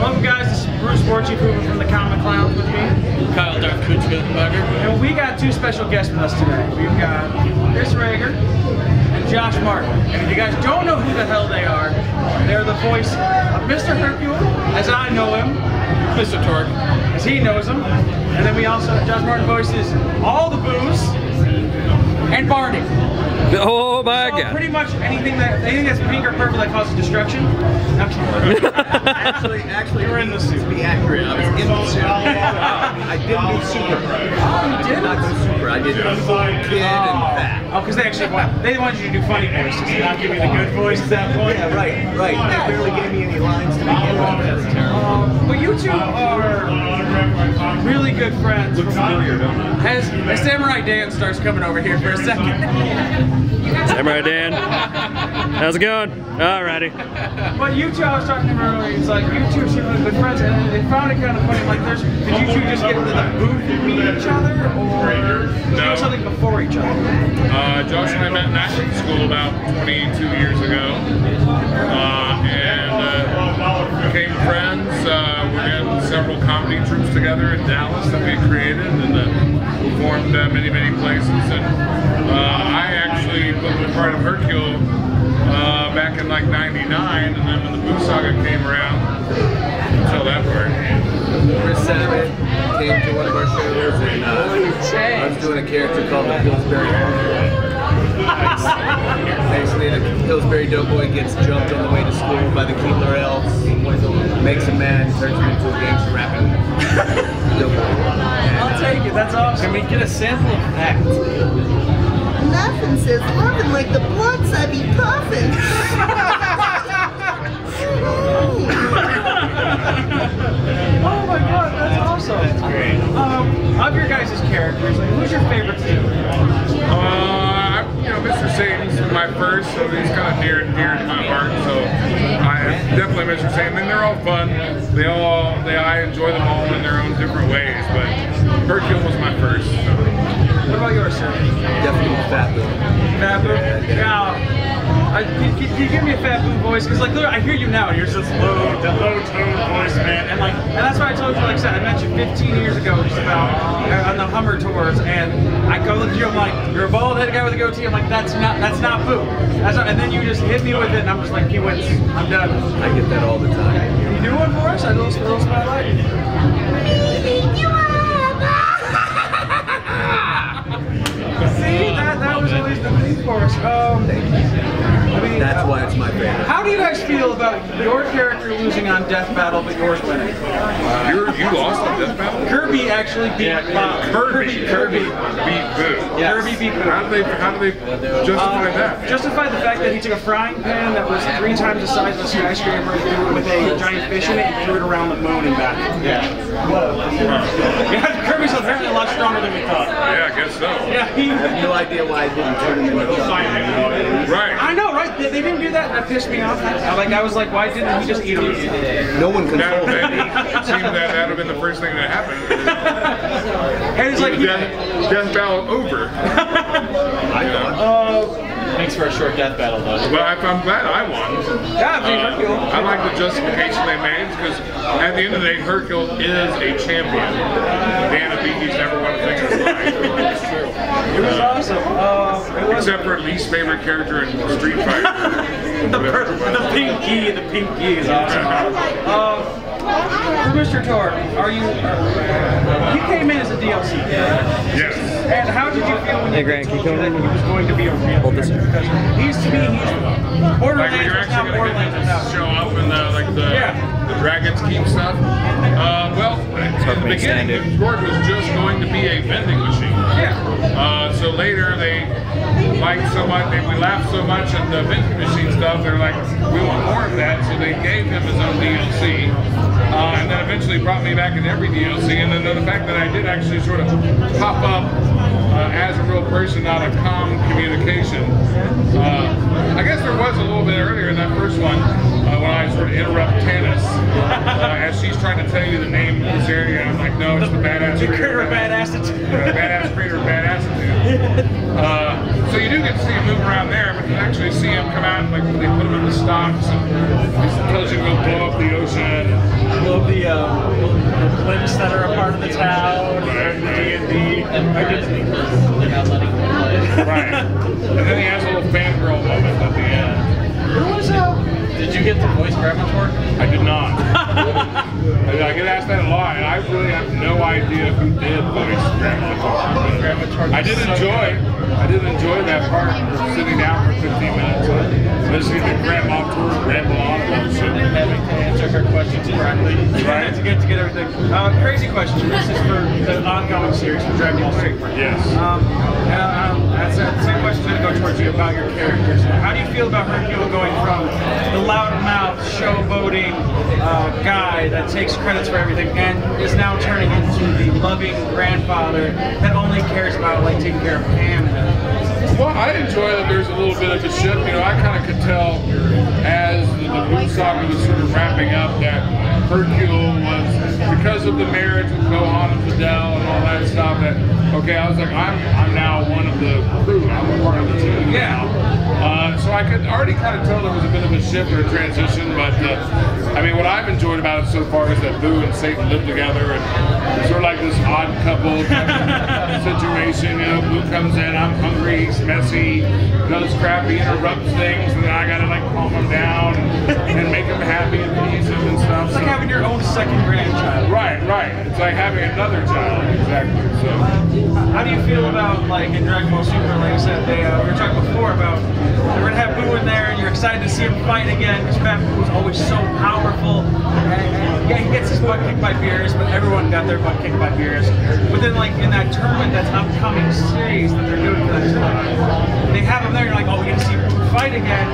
Welcome guys, this is Bruce Warchief Hoover from the Comic Clowns with me. Kyle Darth Kuchenbecker. And we got two special guests with us today. We've got Chris Rager and Josh Martin. And if you guys don't know who the hell they are, they're the voice of Mr. Hercule, as I know him, Mr. Torgue. as he knows him. And then we also, Josh Martin voices all the Buus and Barney. Oh my So god. pretty much anything that anything that's pink or purple that causes destruction. Actually, actually, You were in the suit. To be accurate, I was in the suit. I didn't do super. I did not do super. I did kid and fat. Oh, because they actually want, they wanted you to do funny voices, and not give you the good voice at that point. Yeah, right, right. They barely gave me any lines to begin with. Um, but you two are really good friends. As, as Samurai Dan starts coming over here for a second. Samurai Dan. How's it going? Alrighty. But you two, I was talking to him earlier, it's like you two seem like good friends, and they found it kind of funny. Like, there's, did you two just get into the booth and meet each other, or did you do something before each other? Uh, Josh and I met in acting school about 22 years ago, uh, and uh, became friends. Uh, we're in several comedy troupes together in Dallas that we created and uh, performed uh, many, many places. And uh, I actually was part of Hercule uh, back in like '99, and then when the Buu Saga came around, until that part. Chris Sabat came to one of our shows and uh, I was doing a character called the Pillsbury Basically, the Pillsbury Doughboy gets jumped on the way to school by the Keebler elves, makes a man, turns him into a gangster rapping doughboy. I'll take it, that's awesome. Can we get a sample of that? Nothing says loving like the blunts I be puffin'. Oh my god, that's awesome. That's great. Um, of your guys' characters, like, who's your favorite too? Uh, I- you know, Mr. Satan's my first, so he's kind of near and dear to my heart. So I definitely miss Mr. Satan. And they're all fun. They all, they, I enjoy them all in their own different ways. But Hercule was my first. So. What about yours, sir? definitely fat though. Fat Buu? Yeah. I, can, can you give me a Fat Buu voice? Because like, I hear you now, you're just low, that low tone voice, man. And like, and that's why I told you, like I said, I met you 15 years ago, just about uh, on the Hummer tours, and I go look at you, I'm like, you're a bald headed guy with a goatee. I'm like, that's not, that's not Buu. That's not, and then you just hit me with it, and I'm just like, he wins. I'm done. I get that all the time. Can you do one for us? A little, little spotlight. See, that, that was always the thing for us. Um, I mean, That's why it's my favorite. How do you guys feel about your character losing on Death Battle, but yours winning? You you lost on Death Battle? Kirby actually beat uh, Bob. Kirby. Kirby. Beat Buu. Kirby beat Buu. How do they, how do they justify uh, that? Justify the fact that he took a frying pan that was three times the size of a skyscraper with a giant fish in it and threw it around the moon and back. Yeah. Whoa. Yeah, Kirby's apparently a lot stronger than we thought. Yeah, I guess so. Yeah, he. I have no idea why I didn't turn him into a chocolate. Right. I know, right? They, they didn't that. That pissed me off. I, like, I was like, why didn't he just eat him? No one That, controls that, it seemed that that would have been the first thing that happened. And it's like, Death, death battle over. I thought. Makes for a short death battle, though. But I, I'm glad I won. yeah, I Hercule. Uh, I like the justification they made because at the end of the day, Hercule is a champion. Dan Hibiki's never won a thing in his life. It's true. It was awesome. Uh, it was Except for least favorite character in Street Fighter. the, per- the pink key. The pink key is awesome. Uh, Mr. Tor, are you? You came in as a DLC. Yes. And how did you feel when Hey, you Grant, told you you that in? he was going to be a real Hold this. character? Because he's to me, he's Like Borderlands when you're now actually going to Borderlands get without. to show up in the like the, Yeah. the Dragon's Keep stuff. Uh, well, in the me beginning, standing. Gord was just going to be a vending machine. Yeah. Uh, so later they liked so much, they, we laughed so much at the vending machine stuff, they're like, we want more of that. So they gave him his own DLC. Uh, and then eventually brought me back in every DLC. And then the fact that I did actually sort of pop up uh, as a real person, not a com communication. Uh, I guess there was a little bit earlier in that first one uh, when I sort of interrupt Tannis uh, as she's trying to tell you the name of this area. I'm like, no, it's the badass. The Creator critter of badass. yeah, badass creator, badass attitude. Uh, so you do get to see him move around there, but you actually see him come out and like they put him in the stocks and he tells you to go blow up the ocean. Blow the, uh, the blimps that are a part of the town, or the D and D. Right. And then he has a little fangirl moment at the end. Who was uh, Did you get the voice Gravator? I did not. I, I get asked that a lot, and I really have no idea who did voice Gravatar. I did enjoy. I did enjoy that part sitting down for 15 minutes, and listening to Grandma Tour ramble on about shit. Having to answer her questions correctly. Right. to get to get everything. Uh, crazy question. This is for the ongoing series for Dragon Ball Super. Yes. Um, uh, um, that's that same question to go towards you about your characters. How do you feel about Hercule going from the loudmouth, showboating uh, guy that takes credits for everything and is now turning into the loving grandfather that only cares about like taking care of Pan? Well, I enjoy that there's a little bit of a shift. You know, I kind of could tell as the, the Boo saga was sort of wrapping up that Hercule was, because of the marriage with Gohan and Videl and all that stuff, that, okay, I was like, I'm, I'm now one of the crew. I'm a part of the team Yeah. Uh, so I could already kind of tell there was a bit of a shift or a transition, but uh, I mean, what I've enjoyed about it so far is that Buu and Satan live together, and it's sort of like this odd couple kind of situation. You know, Buu comes in, I'm hungry, he's messy, does crappy, interrupts things, and then I gotta like calm him down and, and make him happy and please him and stuff. It's like So- having your own second grandchild. Right, right. It's like having another child, exactly. So. How do you feel about like in Dragon Ball Super? Like I said, they uh, we were talking before about they're gonna have Buu in there, and you're excited to see him fight again because Fat Buu was always so powerful. And, and, yeah, he gets his butt kicked by Beerus, but everyone got their butt kicked by Beerus. But then like in that tournament, that's upcoming series that they're doing for that tournament, they have him there. You're like, oh, we get to see Buu fight again,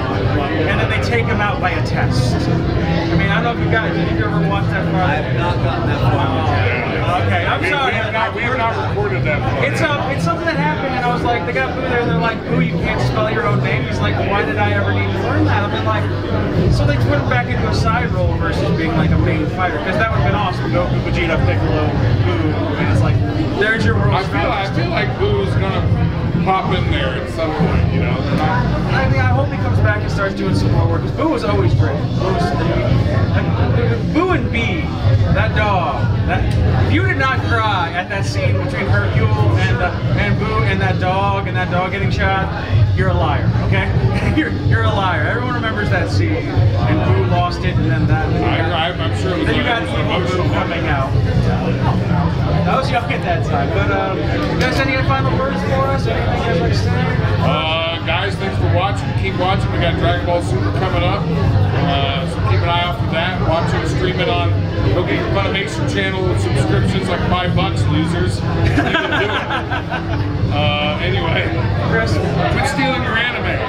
and then they take him out by a test. I mean, I don't know if you guys did you ever watch that far? I have not gotten that far. Oh, Okay, I'm we, sorry. We have not, we have not recorded that far. It's uh, it's something that happened, and I was like, they got Buu there, and they're like, Buu, you can't spell your own name. He's like, why did I ever need to learn that? I've been like, so they put him back into a side role versus being like a main fighter, because that would have been awesome. Goku, Vegeta, Piccolo, Buu, and it's like, there's your world. I feel I feel like Buu's gonna pop in there at some point. You know, I mean, I hope he comes back and starts doing some more work. Because Buu was always great. Buu, was, and Buu and Bee, that dog. That if you did not cry at that scene between Hercule and uh, and Buu and that dog and that dog getting shot, you're a liar. Okay, you're you're a liar. Everyone remembers that scene. And Buu lost it, and then that. I, I, I'm sure it was Then you a- got it was an evil Buu coming out. I was young at that time. But um, you guys, any final words for us? Keep watching. We got Dragon Ball Super coming up. Uh, so keep an eye out for that. Watch it, stream it on. Go get your Funimation channel with subscriptions like five bucks, losers. You can do it. Uh, anyway, Chris. quit stealing your anime.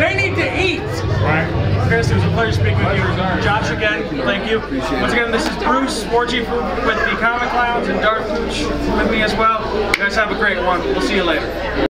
They need to eat. Right? Chris, it was a pleasure speaking with you. Josh again, thank you. Once again, this is Bruce, 4G with the Comic Clowns, and Darth Kuch with me as well. You guys have a great one. We'll see you later.